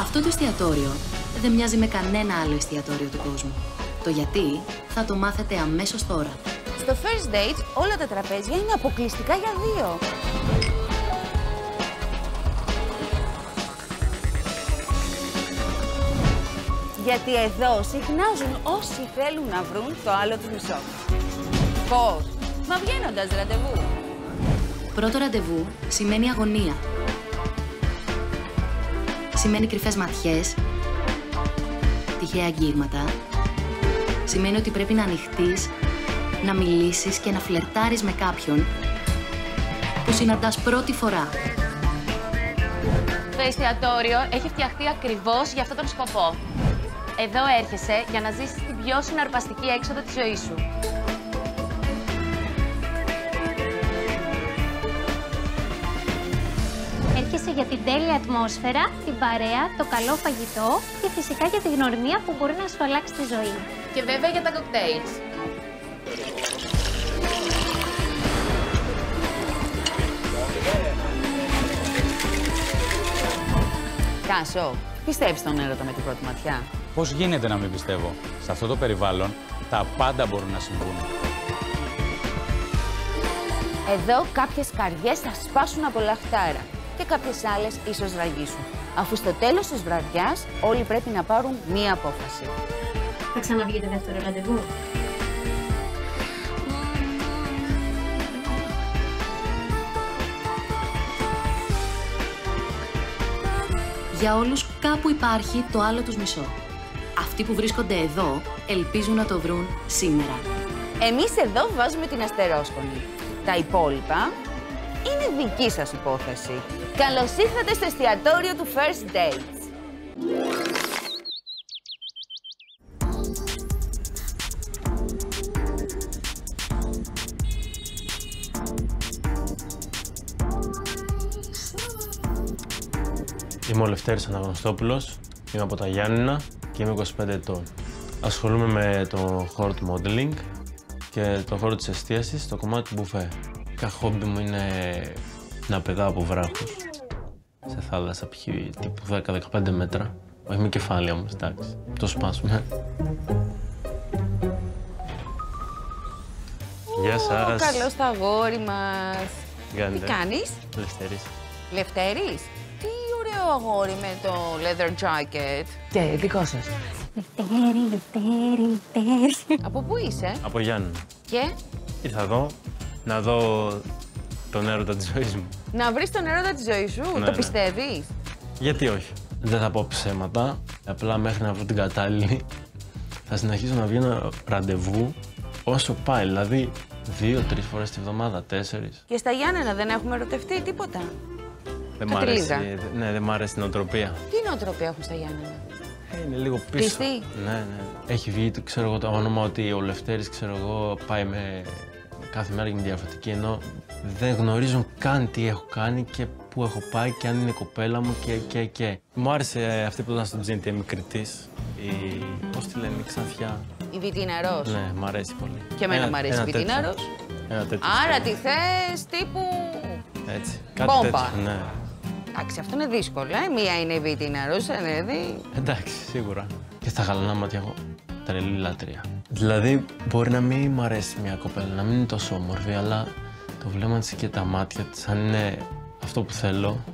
Αυτό το εστιατόριο δεν μοιάζει με κανένα άλλο εστιατόριο του κόσμου. Το γιατί θα το μάθετε αμέσως τώρα. Στο first date όλα τα τραπέζια είναι αποκλειστικά για δύο. Γιατί εδώ συχνάζουν όσοι θέλουν να βρουν το άλλο του μισό. Πώς; Μα βγαίνοντας ραντεβού. Πρώτο ραντεβού σημαίνει αγωνία. Σημαίνει κρυφές ματιές, τυχαία αγγίγματα. Σημαίνει ότι πρέπει να ανοιχτείς, να μιλήσεις και να φλερτάρεις με κάποιον που συναντάς πρώτη φορά. Το εστιατόριο έχει φτιαχτεί ακριβώς για αυτόν τον σκοπό. Εδώ έρχεσαι για να ζήσεις την πιο συναρπαστική έξοδο της ζωής σου. Για την τέλεια ατμόσφαιρα, την παρέα, το καλό φαγητό και φυσικά για τη γνωριμία που μπορεί να σου αλλάξει τη ζωή. Και βέβαια για τα κοκτέιλς. Τάσο, πιστεύεις τον έρωτα με την πρώτη ματιά. Πώς γίνεται να μην πιστεύω; Σε αυτό το περιβάλλον τα πάντα μπορούν να συμβούν. Εδώ κάποιες καρδιές θα σπάσουν από λαχτάρα και κάποιες άλλες ίσως ραγίσουν. Αφού στο τέλος της βραδιάς όλοι πρέπει να πάρουν μία απόφαση. Θα ξαναβγείτε δεύτερο ραντεβού. Για όλους κάπου υπάρχει το άλλο τους μισό. Αυτοί που βρίσκονται εδώ ελπίζουν να το βρουν σήμερα. Εμείς εδώ βάζουμε την αστερόσκονη. Τα υπόλοιπα είναι δική σας υπόθεση. Καλώς ήρθατε στο εστιατόριο του First Dates. Είμαι ο Λευτέρης Αναγνωστόπουλος, είμαι από τα Γιάννηνα και είμαι 25 ετών. Ασχολούμαι με το χώρο του modeling και το χώρο της εστίασης, το κομμάτι του μπουφέ. Κάθε χόμπι μου είναι να πετάω από βράχους σε θάλασσα π.χ. τύπου 10-15 μέτρα. Όχι με κεφάλι όμως, εντάξει. Το σπάσουμε. Γεια σας. Καλώς το αγόρι μας. Τι κάνετε; Τι κάνεις, Λευτέρης. Λευτέρης; Τι ωραίο αγόρι με το leather jacket. Και δικό σας. Λευτέρη, Λευτέρη, Λευτέρη. Από πού είσαι; Από Γιάννηνα. και; Ήρθα εδώ να δω τον έρωτα της ζωής μου. να βρεις τον έρωτα της ζωής σου. Ναι, το ναι. πιστεύεις; Γιατί όχι. Δεν θα πω ψέματα. Απλά μέχρι να βρω την κατάλληλη θα συνεχίσω να βγαίνω ραντεβού όσο πάει. Δηλαδή δύο-τρεις φορές τη βδομάδα, τέσσερις. Και στα Γιάννενα δεν έχουμε ερωτευτεί τίποτα; Δεν Κάτι μ' αρέσει. λίγα. Ναι, δεν μ' αρέσει η νοοτροπία. Τι νοοτροπία έχουν στα Γιάννενα; Ε, είναι λίγο πίσω. Κλειστή. Ναι, ναι. Έχει βγει, το- ξέρω εγώ, το όνομα ότι ο Λευτέρης, ξέρω εγώ, πάει με κάθε μέρα και με διαφορετική, ενώ δεν γνωρίζουν καν τι έχω κάνει και πού έχω πάει και αν είναι η κοπέλα μου και, και, και. Μου άρεσε αυτή που ήταν στο GNT, η Κρητής, η, πώς τη λένε, η Ξανθιά. Η Βιτίναρος. Ναι, μ' αρέσει πολύ. Και εμένα Ένα- μ' αρέσει ένα η τέτοιο. Βιτίναρος. Ένα τέτοιο. Άρα στυλ. τι θες, τύπου... Έτσι. Κάτι Μπόμπα. τέτοιο, ναι. Εντάξει, αυτό είναι δύσκολο. Ε. Μία είναι η Βιτίναρος, δηλαδή... Εντάξει, σίγουρα. Και στα γαλανά μάτια έχω τρελή λατρεία. Δηλαδή, μπορεί να μην μου αρέσει μια κοπέλα, να μην είναι τόσο όμορφη, αλλά το βλέμμα της και τα μάτια της, αν είναι αυτό που θέλω,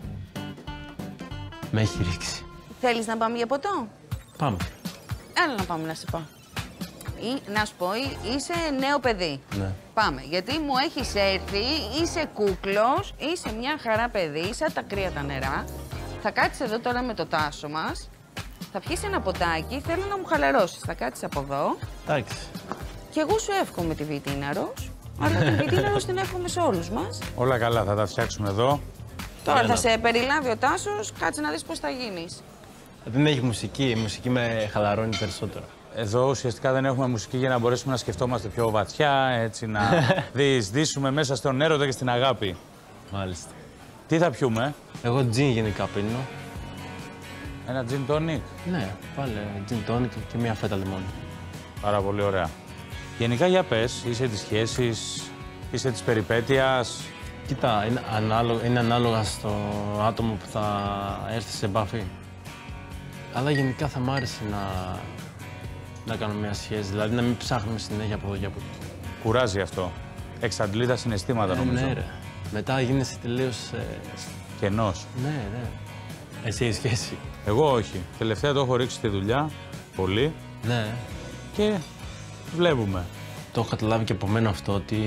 με έχει ρίξει. Θέλεις να πάμε για ποτό; Πάμε. Έλα να πάμε να σε πω. Ή, να σου πω, ή- είσαι νέο παιδί. Ναι. Πάμε, γιατί μου έχεις έρθει, είσαι κούκλος, είσαι μια χαρά παιδί, σαν τα κρύα τα νερά. Θα κάτσεις εδώ τώρα με το τάσο μας, θα πιεις ένα ποτάκι, θέλω να μου χαλαρώσεις. Θα κάτσεις από εδώ Εντάξει. και εγώ σου εύχομαι τη Βιτίναρος, αλλά τη Βιτίναρος την εύχομαι σε όλους μας. Όλα καλά, θα τα φτιάξουμε εδώ. Τώρα Έλα. θα σε περιλάβει ο Τάσος, κάτσε να δεις πώς θα γίνεις. Δεν έχει μουσική, η μουσική με χαλαρώνει περισσότερο. Εδώ ουσιαστικά δεν έχουμε μουσική για να μπορέσουμε να σκεφτόμαστε πιο βαθιά, έτσι να διεισδύσουμε μέσα στον έρωτα και στην αγάπη. Μάλιστα. Τι θα πιούμε, Εγώ τζιν γενικά πίνω. Ένα gin tonic; Ναι, πάλι τζιν τόνικ και μια φέτα λιμόνι. Πάρα πολύ ωραία. Γενικά για πες, είσαι της σχέσης, είσαι της περιπέτειας; Κοίτα, είναι ανάλογα, είναι ανάλογα στο άτομο που θα έρθει σε επαφή. Αλλά γενικά θα μ' άρεσε να, να κάνω μια σχέση. Δηλαδή να μην ψάχνουμε συνέχεια από εδώ και από εκεί. Κουράζει αυτό. Εξαντλεί τα συναισθήματα, Ε, νομίζω. ναι, ρε. Μετά γίνεσαι τελείως. Ε... Κενός. Ναι, ναι. Εσύ η σχέση. Εγώ όχι. Τελευταία το έχω ρίξει στη δουλειά. Πολύ. Ναι. Και βλέπουμε. Το έχω καταλάβει και από μένα αυτό ότι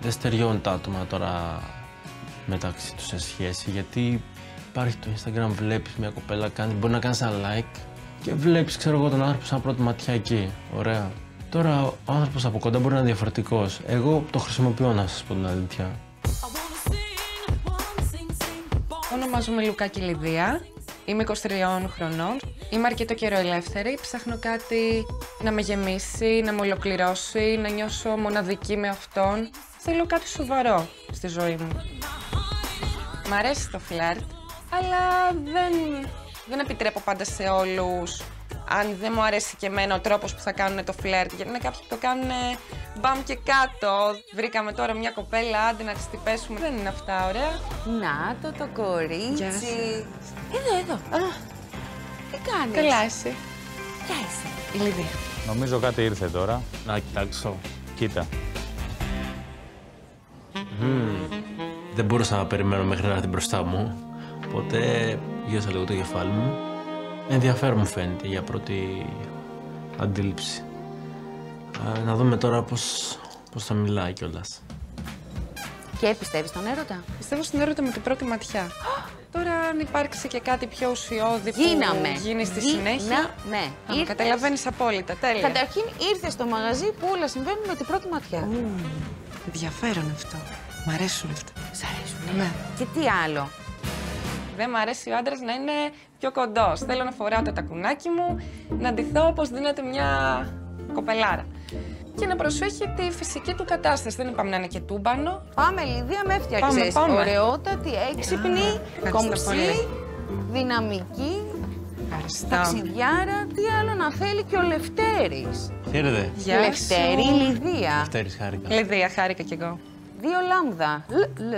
δεν στεριώνουν τα άτομα τώρα μεταξύ τους σε σχέση γιατί υπάρχει το Instagram, βλέπεις μια κοπέλα, κάνεις, μπορεί να κάνεις ένα like και βλέπεις, ξέρω εγώ, τον άνθρωπο σαν πρώτη ματιά εκεί. Ωραία. Τώρα ο άνθρωπος από κοντά μπορεί να είναι διαφορετικός. Εγώ το χρησιμοποιώ να σας πω την αλήθεια. Ονομάζομαι Λουκάκη Λιδία. Είμαι 23 χρονών. Είμαι αρκετό καιρό ελεύθερη. Ψάχνω κάτι να με γεμίσει, να με ολοκληρώσει, να νιώσω μοναδική με αυτόν. Θέλω κάτι σοβαρό στη ζωή μου. Μ' αρέσει το φλερτ, αλλά δεν, δεν επιτρέπω πάντα σε όλους. Αν δεν μου αρέσει και εμένα ο τρόπος που θα κάνουν το φλερτ, γιατί είναι κάποιοι που το κάνουν μπαμ και κάτω. Βρήκαμε τώρα μια κοπέλα, άντε να της την πέσουμε. Δεν είναι αυτά ωραία. Να το το κορίτσι. Γεια σας. Εδώ, εδώ. Α, τι κάνεις; Καλά εσύ. Ποια είσαι. Η Λιδία. Νομίζω κάτι ήρθε τώρα. Να κοιτάξω. Κοίτα. Δεν μπορούσα να περιμένω μέχρι να έρθει μπροστά μου. Οπότε γύρισα λίγο το κεφάλι μου. Ενδιαφέρον μου φαίνεται για πρώτη αντίληψη. Α, να δούμε τώρα πώς, πώς θα μιλάει κιόλας. Και πιστεύεις στον έρωτα; Πιστεύω στην έρωτα με την πρώτη ματιά. Τώρα, αν υπάρξει και κάτι πιο ουσιώδη Γίναμε. που γίνει στη συνέχεια. Ναι. Α, Ήρθες. καταλαβαίνεις απόλυτα. Τέλεια. Καταρχήν ήρθε στο μαγαζί που όλα συμβαίνουν με την πρώτη ματιά. Ενδιαφέρον αυτό. Μ' αρέσουν αυτά. Σ' αρέσουν. Ναι. Και τι άλλο; Δεν μ' αρέσει ο άντρας να είναι πιο κοντός. Θέλω να φοράω το τακουνάκι μου, να ντυθώ όπως δίνεται μια κοπελάρα. Και να προσέχει τη φυσική του κατάσταση. Δεν είπαμε να είναι και τούμπανο. Πάμε, Λιδία, με έφτιαξες. Πάμε, πάμε. Ωραιότατη, έξυπνη, ευχαριστώ κομψή, πολύ. δυναμική, Ευχαριστώ. ταξιδιάρα. Τι άλλο να θέλει και ο Λευτέρης. Χαίρετε. Γεια Λευτέρη, σου. Λιδία. Φτέρεις χάρηκα. Λιδία, χάρηκα κι εγώ. Δύο λάμδα. Λ, λ.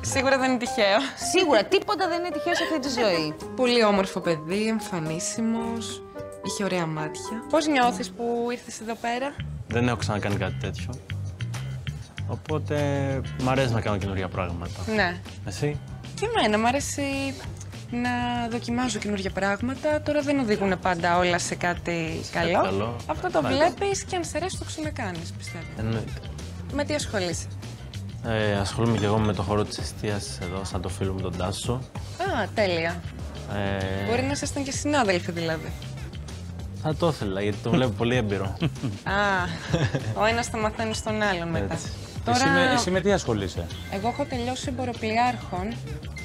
Σίγουρα δεν είναι τυχαίο. Σίγουρα τίποτα δεν είναι τυχαίο σε αυτή τη ζωή. Πολύ όμορφο παιδί, εμφανίσιμος. Είχε ωραία μάτια. Πώς νιώθεις που ήρθες εδώ πέρα; Δεν έχω ξανακάνει κάτι τέτοιο. Οπότε μ' αρέσει να κάνω καινούργια πράγματα. Ναι. Εσύ; Και εμένα μου αρέσει να δοκιμάζω καινούργια πράγματα. Τώρα δεν οδηγούν πάντα όλα σε κάτι καλό. καλό. Αυτό το Εντάξει. βλέπεις και αν σε αρέσει το ξανακάνεις, πιστεύω. Εννοείται. Με τι ασχολείσαι; Ε, ασχολούμαι και εγώ με το χώρο της εστίασης εδώ, σαν το φίλο μου τον Τάσο. Α, τέλεια. Ε, Μπορεί να ήσασταν και συνάδελφοι δηλαδή. Θα το ήθελα, γιατί τον βλέπω πολύ έμπειρο. Α, ο ένας θα μαθαίνει στον άλλον μετά. Έτσι. Τώρα, Εσύ, με, εσύ με τι ασχολείσαι; εγώ έχω τελειώσει εμποροπλιάρχων.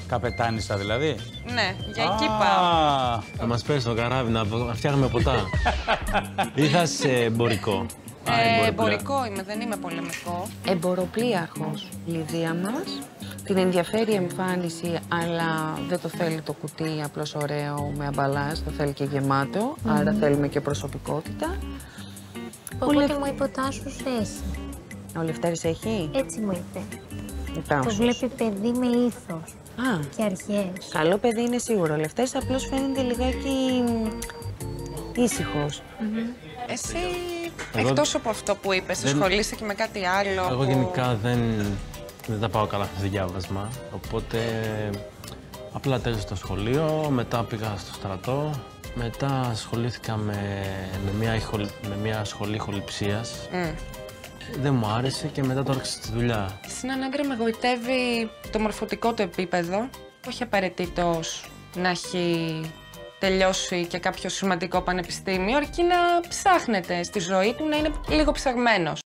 Καπετάνισσα δηλαδή; Ναι, για εκεί πάω. Α, Να μας πέρεις στο καράβι να να φτιάχνουμε ποτά. Ή θα είσαι εμπορικό. Α, Ε, εμπορικό. εμπορικό είμαι, δεν είμαι πολεμικό. Εμποροπλίαρχος, Λιδία μας. Την ενδιαφέρει η εμφάνιση, αλλά δεν το θέλει το κουτί απλώς ωραίο με αμπαλάζ, το θέλει και γεμάτο, άρα θέλουμε και προσωπικότητα. Οπότε μου είπε ο Τάσος έχει. Ο Λευτέρης έχει; Έτσι μου είπε. Το Τάσος. βλέπει παιδί με ήθος Α, και αρχές. καλό παιδί είναι σίγουρο. Ο Λευτέρης απλώς φαίνεται λιγάκι ήσυχος. Εσύ, Εγώ- εκτός από αυτό που είπες, Δεν- ασχολείσαι και με κάτι άλλο. Εγώ που- γενικά δεν, δεν τα πάω καλά στο διάβασμα. Οπότε απλά τέλειωσα το σχολείο, μετά πήγα στο στρατό. Μετά ασχολήθηκα με, με, μια, ηχολ- με μια σχολή χοληψίας. Μμ. Δεν μου άρεσε και μετά το έριξα στη δουλειά. Στην ανάγκρα με γοητεύει το μορφωτικό του επίπεδο. Όχι απαραίτητος να έχει τελειώσει και κάποιο σημαντικό πανεπιστήμιο, αρκεί να ψάχνεται στη ζωή του να είναι λίγο ψαγμένος.